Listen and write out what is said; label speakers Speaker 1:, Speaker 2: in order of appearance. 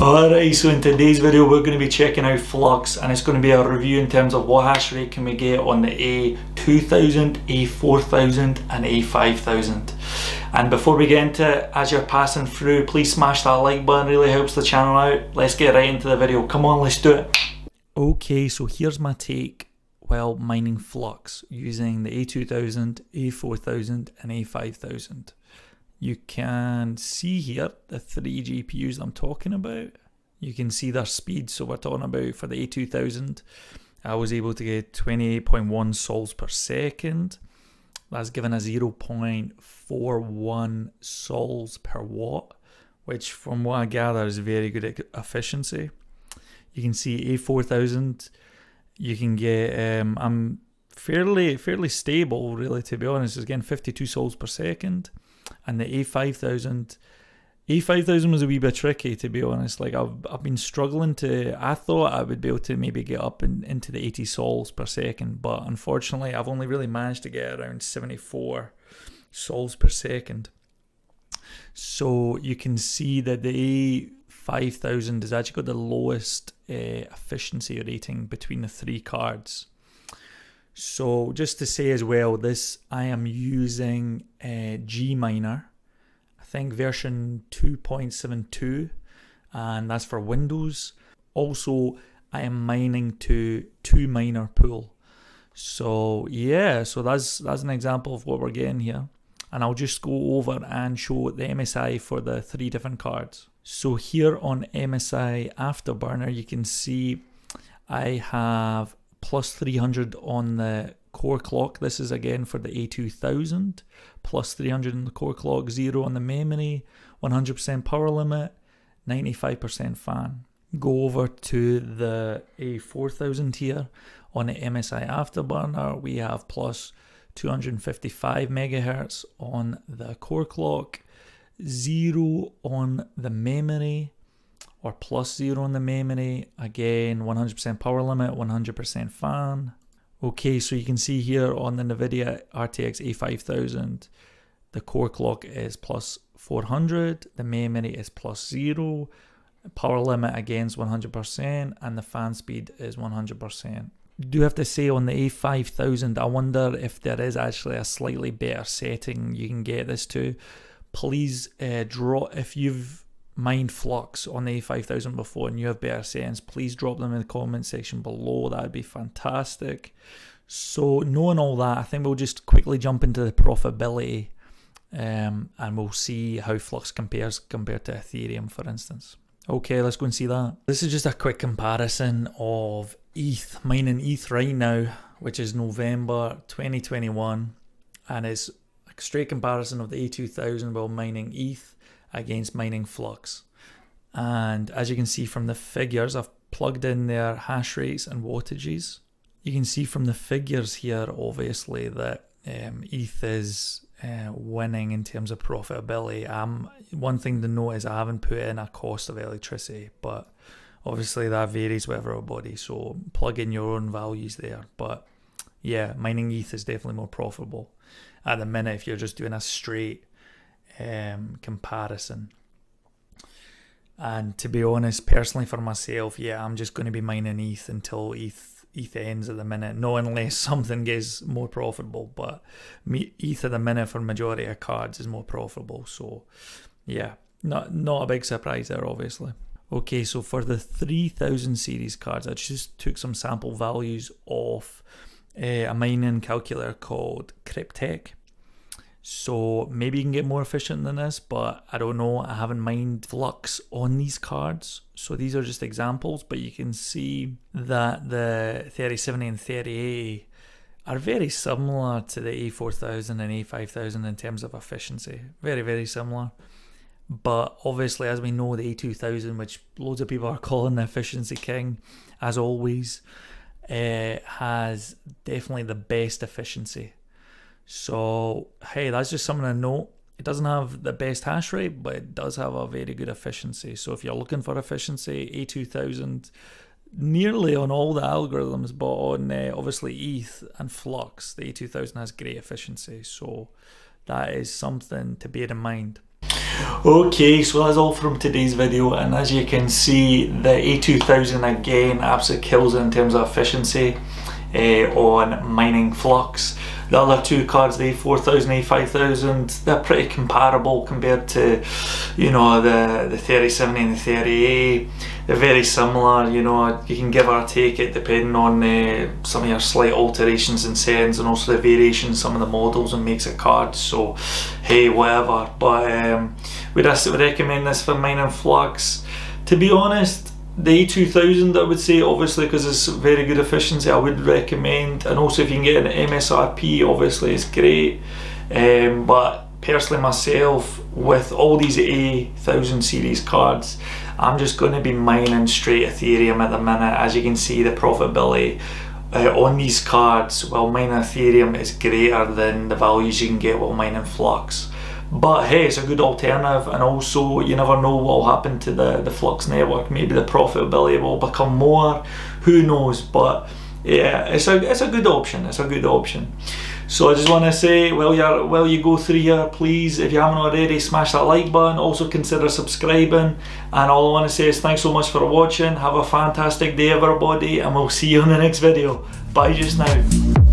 Speaker 1: Alright, so in today's video we're going to be checking out Flux and it's going to be a review in terms of what hash rate can we get on the A2000, A4000 and A5000. And before we get into it, as you're passing through, please smash that like button, really helps the channel out. Let's get right into the video, come on let's do it. Okay, so here's my take while mining Flux using the A2000, A4000 and A5000 you can see here the three GPUs I'm talking about. You can see their speed. So we're talking about for the A2000, I was able to get 28.1 sols per second. That's given a 0.41 sols per watt, which from what I gather is very good efficiency. You can see A4000, you can get, um, I'm fairly fairly stable really to be honest, it's getting 52 sols per second and the A5000 A5000 was a wee bit tricky to be honest. Like I've I've been struggling to. I thought I would be able to maybe get up in, into the 80 sols per second, but unfortunately, I've only really managed to get around 74 sols per second. So you can see that the A5000 has actually got the lowest uh, efficiency rating between the three cards. So just to say as well, this I am using uh, a minor, I think version 2.72, and that's for Windows. Also, I am mining to two miner pool. So yeah, so that's that's an example of what we're getting here. And I'll just go over and show the MSI for the three different cards. So here on MSI Afterburner, you can see I have plus 300 on the core clock. This is again for the A2000, plus 300 on the core clock, 0 on the memory, 100% power limit, 95% fan. Go over to the A4000 here on the MSI Afterburner. We have plus 255 megahertz on the core clock, 0 on the memory, or plus zero on the memory. Again, 100% power limit, 100% fan. Okay, so you can see here on the NVIDIA RTX A5000, the core clock is plus 400, the memory is plus zero, power limit again is 100%, and the fan speed is 100%. Do have to say on the A5000, I wonder if there is actually a slightly better setting you can get this to. Please uh, draw if you've mined flux on the A5000 before and you have better settings, please drop them in the comment section below. That'd be fantastic. So knowing all that, I think we'll just quickly jump into the profitability um, and we'll see how Flux compares compared to Ethereum, for instance. Okay, let's go and see that. This is just a quick comparison of ETH, mining ETH right now, which is November 2021, and it's a straight comparison of the A2000 while mining ETH against mining flux. And as you can see from the figures, I've plugged in their hash rates and wattages. You can see from the figures here, obviously, that um, ETH is uh, winning in terms of profitability. Um, one thing to note is I haven't put in a cost of electricity, but obviously that varies with everybody. So plug in your own values there. But yeah, mining ETH is definitely more profitable at the minute if you're just doing a straight um, comparison. And to be honest, personally for myself, yeah, I'm just going to be mining ETH until ETH ETH ends at the minute. No, unless something gets more profitable. But me, ETH at the minute for majority of cards is more profitable. So, yeah, not not a big surprise there, obviously. Okay, so for the 3000 series cards, I just took some sample values off uh, a mining calculator called Cryptech. So maybe you can get more efficient than this, but I don't know. I haven't mined flux on these cards. So these are just examples, but you can see that the 3070 and 3080 are very similar to the A4000 and A5000 in terms of efficiency. Very, very similar. But obviously, as we know, the A2000, which loads of people are calling the efficiency king, as always, uh, has definitely the best efficiency so, hey, that's just something to note. It doesn't have the best hash rate, but it does have a very good efficiency. So, if you're looking for efficiency, A2000 nearly on all the algorithms, but on uh, obviously ETH and Flux, the A2000 has great efficiency. So, that is something to bear in mind. Okay, so that's all from today's video and as you can see the A2000 again absolutely kills it in terms of efficiency uh, on mining flux. The other two cards, the A4000, A5000, they're pretty comparable compared to, you know, the, the 3070 and the 3080. They're very similar, you know, you can give or take it depending on uh, some of your slight alterations and settings and also the variation some of the models and makes a card, so hey, whatever. But um, would recommend this for mining flux? To be honest, the A2000 I would say obviously because it's very good efficiency I would recommend and also if you can get an MSRP obviously it's great. Um, but personally myself with all these A1000 series cards I'm just going to be mining straight Ethereum at the minute. As you can see the profitability uh, on these cards while mining Ethereum is greater than the values you can get while mining Flux but hey, it's a good alternative, and also you never know what will happen to the, the Flux network. Maybe the profitability will become more, who knows? But yeah, it's a it's a good option. It's a good option. So I just want to say, while you while you go through here, please, if you haven't already, smash that like button. Also consider subscribing. And all I want to say is thanks so much for watching. Have a fantastic day, everybody, and we'll see you in the next video. Bye just now.